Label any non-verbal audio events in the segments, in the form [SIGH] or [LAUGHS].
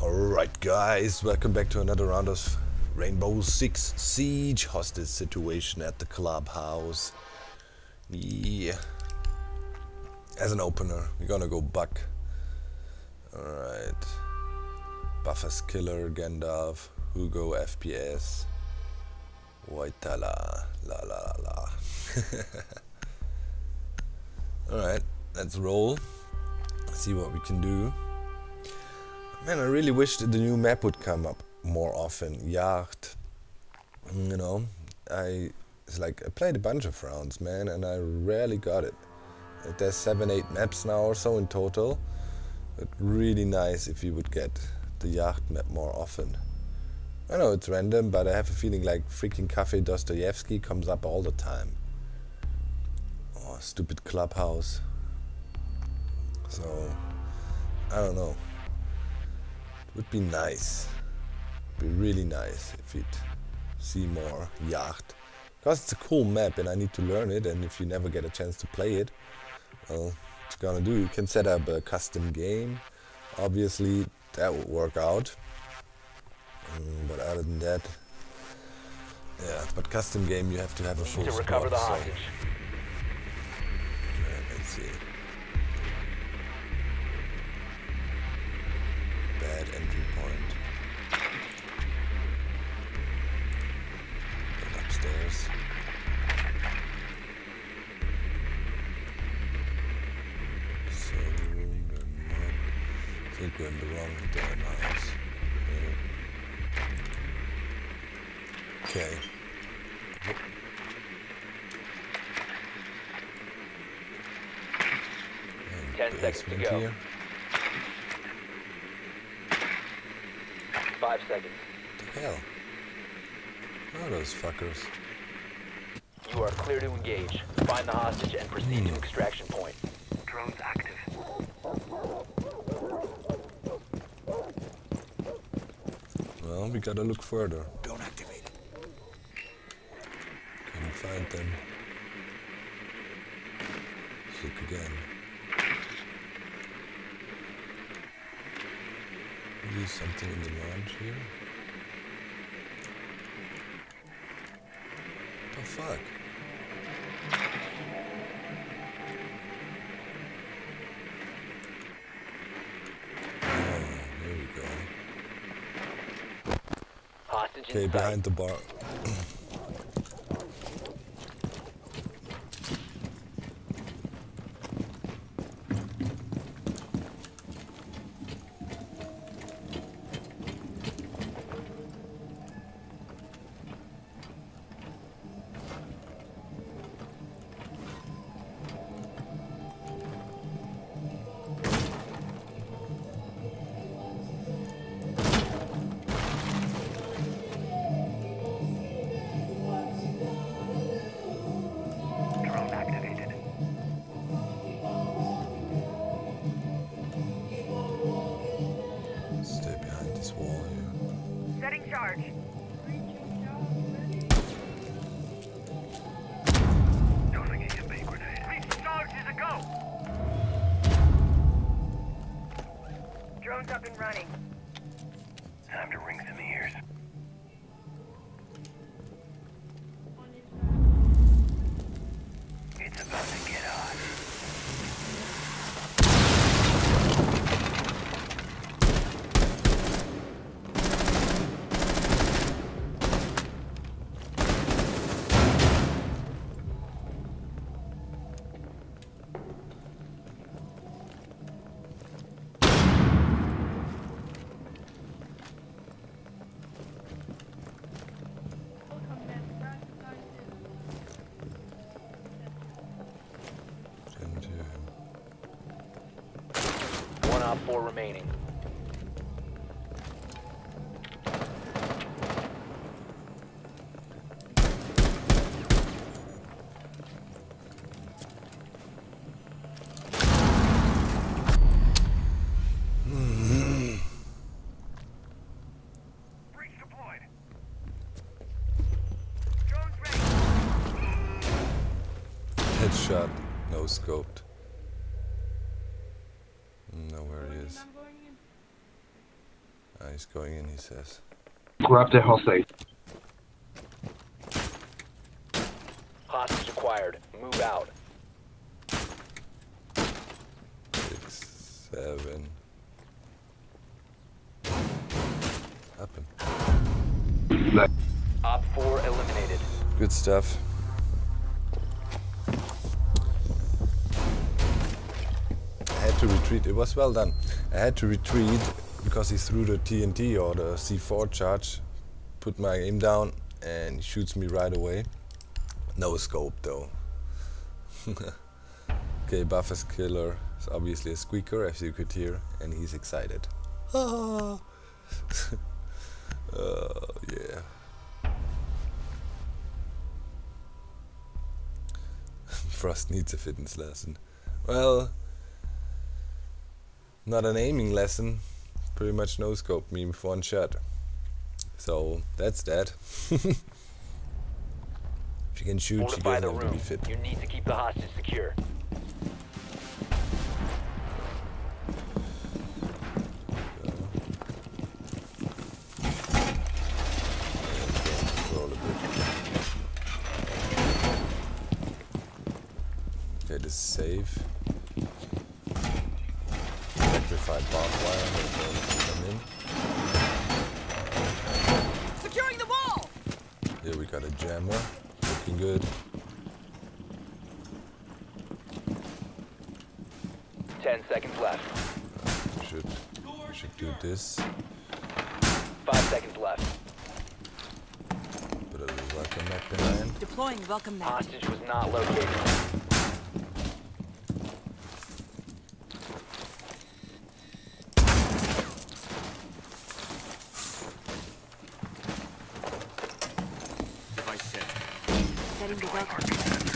Alright guys, welcome back to another round of Rainbow Six Siege hostage situation at the clubhouse. Yeah. As an opener, we're gonna go Buck. Alright. Buffers Killer, Gandalf, Hugo FPS, Whitala, la la la la. [LAUGHS] Alright, let's roll. See what we can do. Man, I really wish that the new map would come up more often. Yacht. You know, I it's like I played a bunch of rounds, man, and I rarely got it. There's seven, eight maps now or so in total. But really nice if you would get the yacht map more often. I know it's random, but I have a feeling like freaking Cafe Dostoevsky comes up all the time. Oh, stupid clubhouse. So, I don't know would be nice. Be really nice if you'd see more Yacht. Because it's a cool map and I need to learn it and if you never get a chance to play it, well, what you gonna do? You can set up a custom game. Obviously, that would work out. Mm, but other than that, yeah, but custom game you have to have a full to recover squad, the so- hostage. Yeah, let's see. I in the wrong damn house. Okay. And Ten seconds to basement go. here. Five seconds. The hell? What are those fuckers? You are clear to engage. Find the hostage and proceed to hmm. extraction point. Drones active. Well, we gotta look further. Don't activate it. Can find them. Look again. Maybe something in the lounge here? What The fuck? Oh, here we go. Hostage Okay, behind the bar. Four remaining. Headshot, no scoped. Know where he is. Ah, he's going in, he says. Grab the hostage. Hostage acquired. Move out. Six, seven. Up him. Like, Op 4 eliminated. Good stuff. I had to retreat. It was well done. I had to retreat because he threw the TNT or the C4 charge. Put my aim down and he shoots me right away. No scope though. [LAUGHS] okay, Buffers killer is obviously a squeaker as you could hear, and he's excited. [LAUGHS] oh yeah. [LAUGHS] Frost needs a fitness lesson. Well, not an aiming lesson. Pretty much no scope me with one shot. So that's that. [LAUGHS] if you can shoot, you Fortify guys the have to be fit. You need to keep the hostage secure. Roll a bit. Okay, this is safe. Electrified barbed wire. Hold on, come in. Securing the wall! Here we got a jammer. Looking good. Ten seconds left. We should, we should do this. Five seconds left. Put a little welcome mat behind. Deploying welcome mat. Hostage was not located. Device set. Setting the welcome Heartbeat sensor.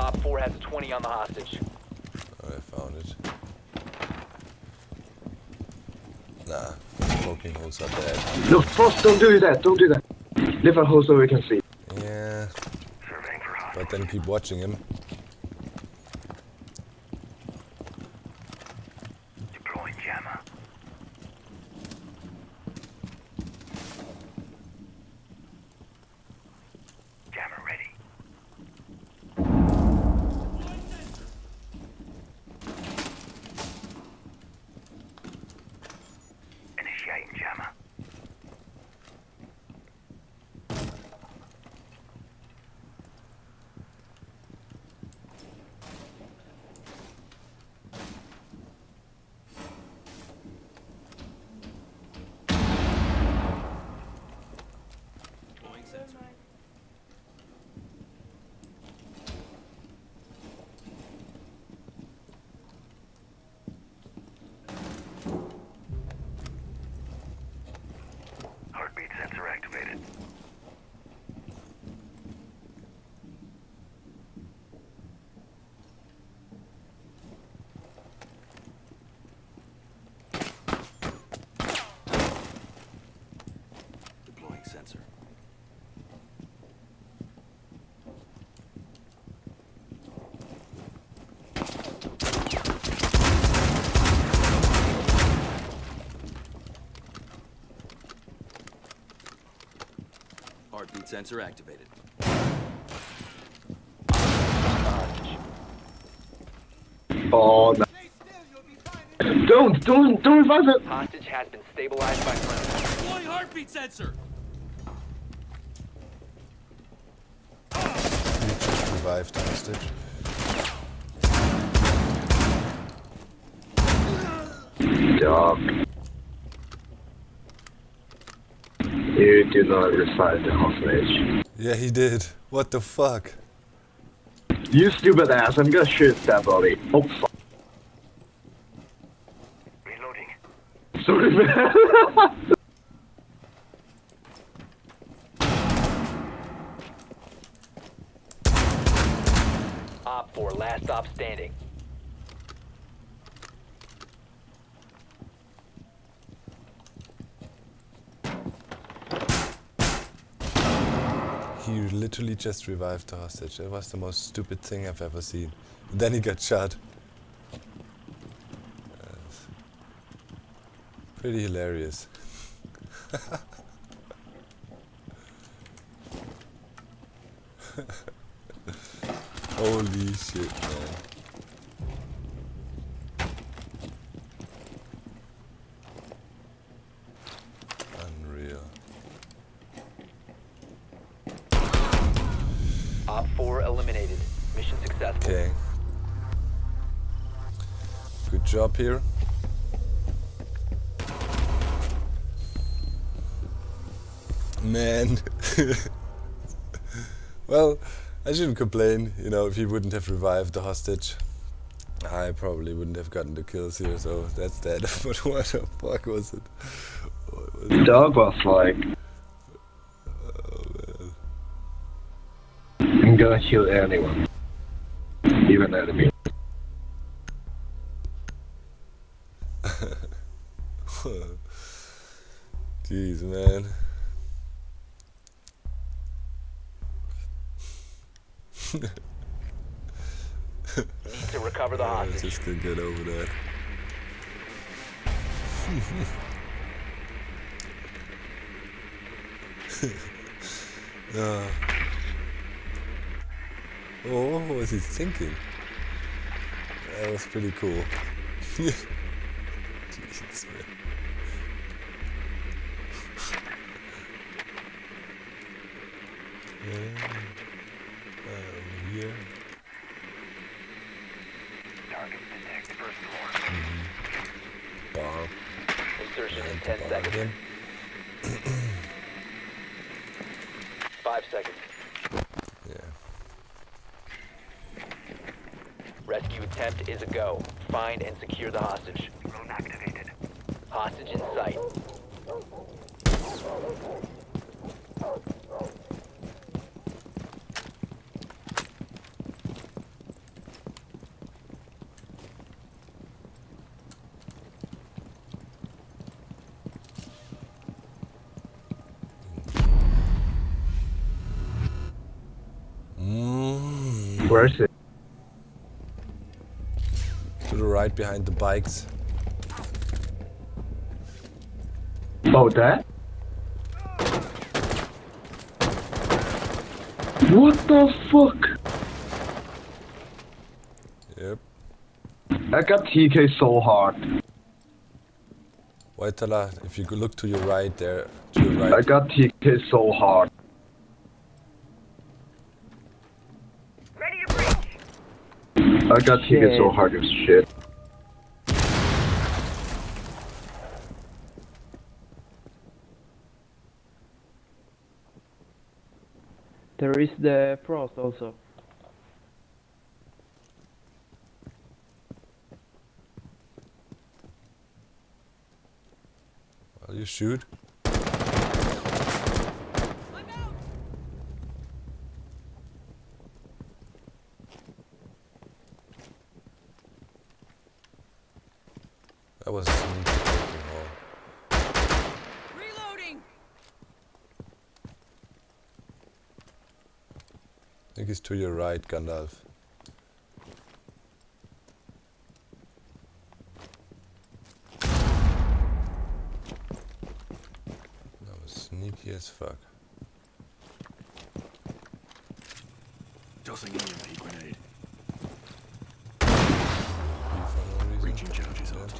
Op 4 has 20 on the hostage. I found it. Nah, smoking holes are bad. no, Frost, don't do that. Don't do that. Leave a hole so we can see. Yeah, Surveying for hostage. but then keep watching him. Deploying jammer. Jammer ready. Initiating jammer. Heartbeat sensor activated. Deploying sensor. Heartbeat sensor activated. Oh, no. Don't, don't, don't revive it. Hostage has been stabilized by friendly. Deploying heartbeat sensor! We just revived hostage. Dog. You do not revive the hostage. Yeah, he did. What the fuck? You stupid ass, I'm gonna shoot that body. Oh, fuck. Reloading. Sorry, man. [LAUGHS] Op 4, last stop standing. he literally just revived the hostage. It was the most stupid thing I've ever seen. And then he got shot. Pretty hilarious. [LAUGHS] Holy shit, man. Here. Man. [LAUGHS] well, I shouldn't complain, you know, if he wouldn't have revived the hostage. I probably wouldn't have gotten the kills here, so that's that. [LAUGHS] but what the fuck was it? What was? Dog was like, Oh, man. I'm gonna kill anyone. Even enemy. Jeez, man. Need to recover the [LAUGHS] I hostage. just couldn't get over that. Ah. [LAUGHS] Oh, what was he thinking? That was pretty cool. [LAUGHS] Yeah. Um, here. Targets detect first floor. Bar. Insertion in 10 bar seconds. again. 5 seconds. Yeah. Rescue attempt is a go. Find and secure the hostage. Drone activated. Hostage in sight. Mm. Where's it? To the right behind the bikes. Oh, that? What the fuck? Yep. I got TK so hard. Waitala, if you look to your right there, to your I got TK so hard. I got TK so hard as shit. There is the frost also. Well, you shoot. That was a sneaky fucking hole. Reloading. I think it's to your right, Gandalf. That was sneaky as fuck. Tossing an EMP grenade. For no reason. Breaching charges out.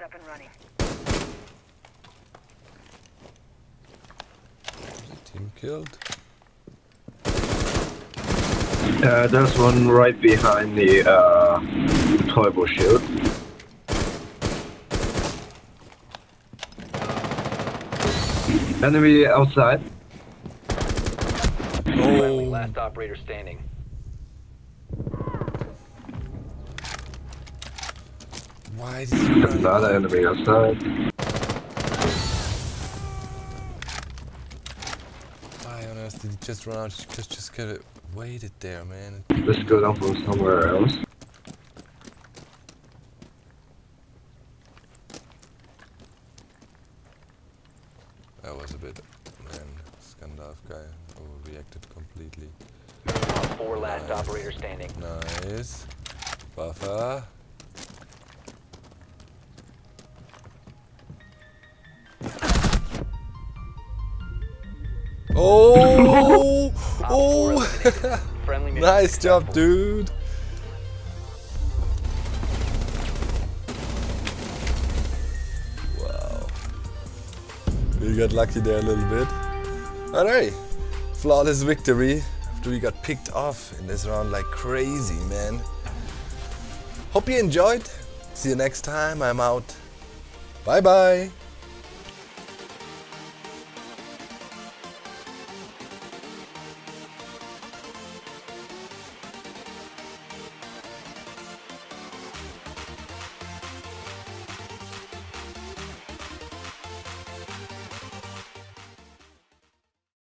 Drone's up and running. Team killed. Uh, there's one right behind the uh, turbo shield. Enemy outside. Oh, last operator standing. Why did you run Another enemy outside. Why on earth did you just run out? Just, just could have waited there, man. Let's go down from somewhere else. That was a bit, man, Scandinav guy overreacted completely. 4 last Nice. operator standing. Nice. Buffer. Oh! Oh! eliminated. Friendly mission nice job, dude. Wow. We got lucky there a little bit. Alright. Flawless victory after we got picked off in this round like crazy, man. Hope you enjoyed. See you next time. I'm out. Bye bye.